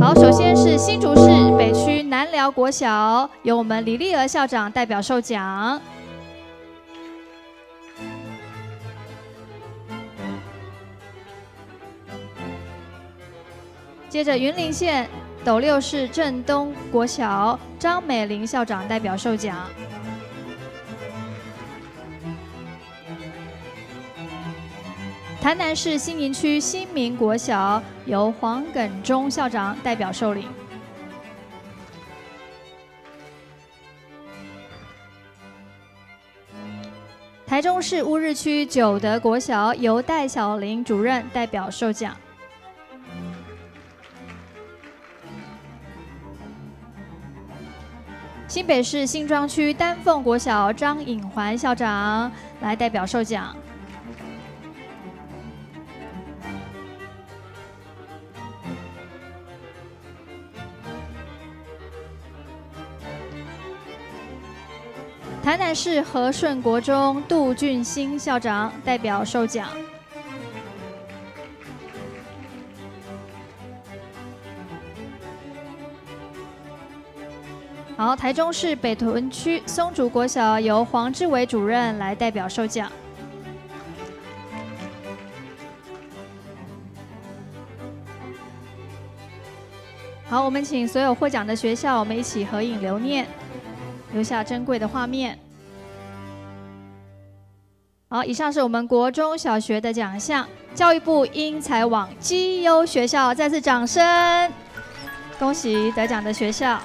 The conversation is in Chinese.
好，首先是新竹市北区南寮国小，由我们李丽娥校长代表授奖。接着云林县斗六市镇东国小张美玲校长代表授奖。台南市新营区新民国小由黄耿忠校长代表受领。台中市乌日区九德国小由戴小玲主任代表授奖。新北市新庄区丹凤国小张颖环校长来代表授奖。台南市和顺国中杜俊兴校长代表授奖。好，台中市北屯区松竹国小由黄志伟主任来代表授奖。好，我们请所有获奖的学校，我们一起合影留念。留下珍贵的画面。好，以上是我们国中小学的奖项，教育部英才网绩优学校，再次掌声，恭喜得奖的学校。